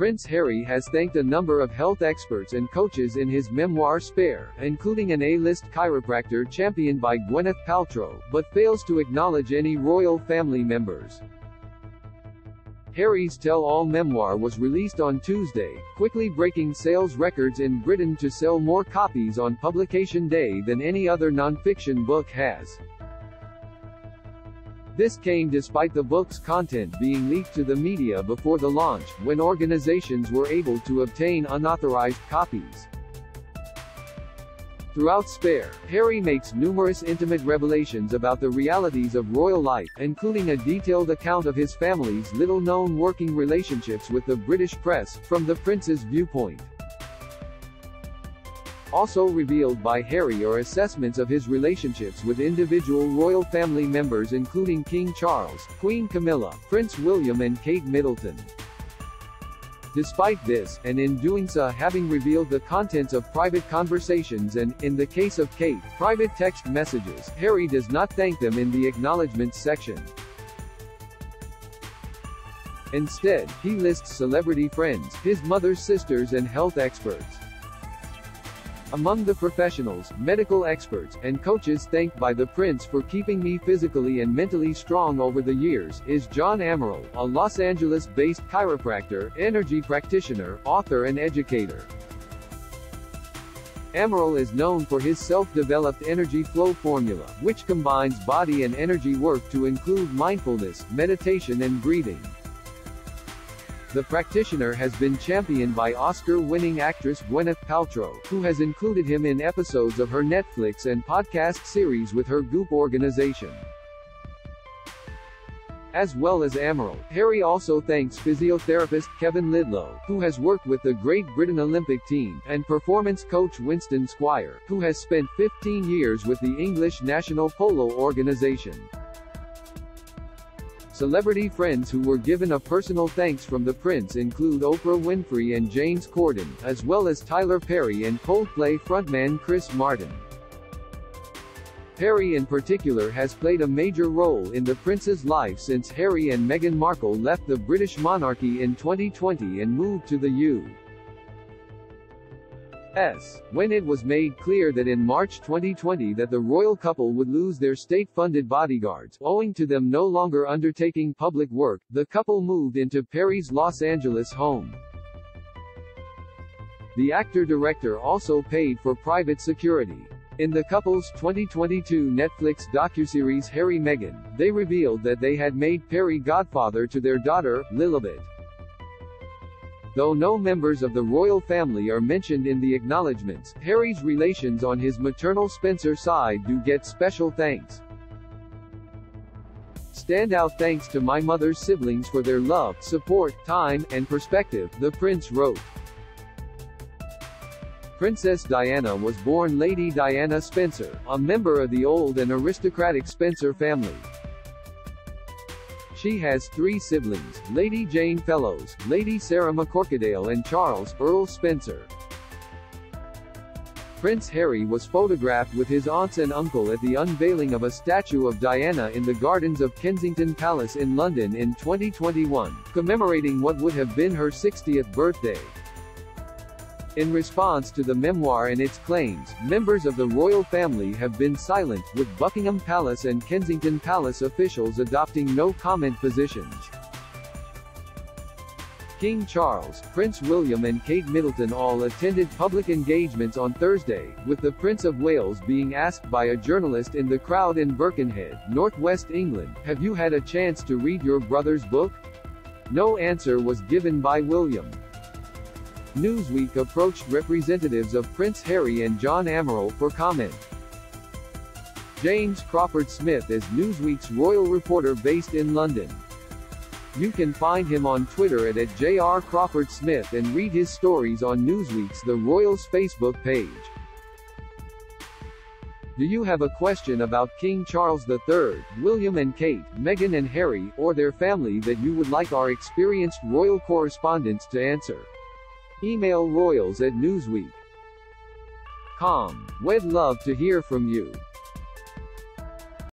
Prince Harry has thanked a number of health experts and coaches in his memoir Spare, including an A-list chiropractor championed by Gwyneth Paltrow, but fails to acknowledge any royal family members. Harry's tell-all memoir was released on Tuesday, quickly breaking sales records in Britain to sell more copies on publication day than any other non-fiction book has. This came despite the book's content being leaked to the media before the launch, when organizations were able to obtain unauthorized copies. Throughout Spare, Harry makes numerous intimate revelations about the realities of royal life, including a detailed account of his family's little-known working relationships with the British press, from the prince's viewpoint. Also revealed by Harry are assessments of his relationships with individual royal family members including King Charles, Queen Camilla, Prince William and Kate Middleton. Despite this, and in doing so having revealed the contents of private conversations and, in the case of Kate, private text messages, Harry does not thank them in the acknowledgements section. Instead, he lists celebrity friends, his mother's sisters and health experts. Among the professionals, medical experts, and coaches thanked by the Prince for keeping me physically and mentally strong over the years, is John Amaral, a Los Angeles-based chiropractor, energy practitioner, author and educator. Amaral is known for his self-developed energy flow formula, which combines body and energy work to include mindfulness, meditation and breathing. The practitioner has been championed by Oscar-winning actress Gwyneth Paltrow, who has included him in episodes of her Netflix and podcast series with her Goop organization. As well as Amaral, Harry also thanks physiotherapist Kevin Lidlow, who has worked with the Great Britain Olympic team, and performance coach Winston Squire, who has spent 15 years with the English national polo organization. Celebrity friends who were given a personal thanks from the prince include Oprah Winfrey and James Corden, as well as Tyler Perry and Coldplay frontman Chris Martin. Harry in particular has played a major role in the prince's life since Harry and Meghan Markle left the British monarchy in 2020 and moved to the U. S. When it was made clear that in March 2020 that the royal couple would lose their state-funded bodyguards, owing to them no longer undertaking public work, the couple moved into Perry's Los Angeles home. The actor-director also paid for private security. In the couple's 2022 Netflix docuseries Harry Meghan, they revealed that they had made Perry godfather to their daughter, Lilibet. Though no members of the royal family are mentioned in the acknowledgements, Harry's relations on his maternal Spencer side do get special thanks. Standout thanks to my mother's siblings for their love, support, time, and perspective, the prince wrote. Princess Diana was born Lady Diana Spencer, a member of the old and aristocratic Spencer family. She has three siblings, Lady Jane Fellowes, Lady Sarah McCorquodale and Charles, Earl Spencer. Prince Harry was photographed with his aunts and uncle at the unveiling of a statue of Diana in the gardens of Kensington Palace in London in 2021, commemorating what would have been her 60th birthday. In response to the memoir and its claims, members of the royal family have been silent, with Buckingham Palace and Kensington Palace officials adopting no-comment positions. King Charles, Prince William and Kate Middleton all attended public engagements on Thursday, with the Prince of Wales being asked by a journalist in the crowd in Birkenhead, northwest England, have you had a chance to read your brother's book? No answer was given by William. Newsweek approached representatives of Prince Harry and John Amaral for comment. James Crawford Smith is Newsweek's royal reporter based in London. You can find him on Twitter at, at J.R. Crawford Smith and read his stories on Newsweek's The Royals Facebook page. Do you have a question about King Charles III, William and Kate, Meghan and Harry, or their family that you would like our experienced royal correspondents to answer? Email royals at newsweek.com. We'd love to hear from you.